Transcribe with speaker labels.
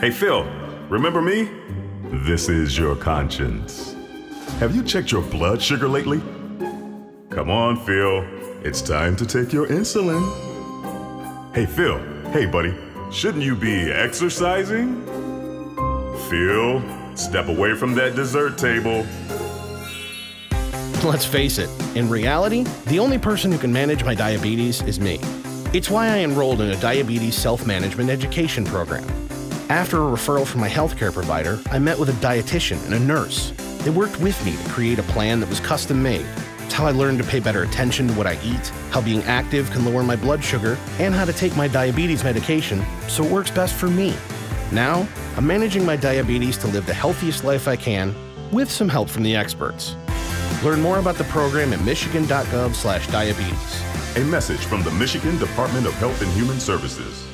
Speaker 1: Hey, Phil, remember me? This is your conscience. Have you checked your blood sugar lately? Come on, Phil. It's time to take your insulin. Hey, Phil. Hey, buddy. Shouldn't you be exercising? Phil, step away from that dessert table.
Speaker 2: Let's face it, in reality, the only person who can manage my diabetes is me. It's why I enrolled in a diabetes self management education program. After a referral from my healthcare provider, I met with a dietitian and a nurse. They worked with me to create a plan that was custom made. It's how I learned to pay better attention to what I eat, how being active can lower my blood sugar, and how to take my diabetes medication so it works best for me. Now, I'm managing my diabetes to live the healthiest life I can with some help from the experts. Learn more about the program at michigan.gov slash diabetes.
Speaker 1: A message from the Michigan Department of Health and Human Services.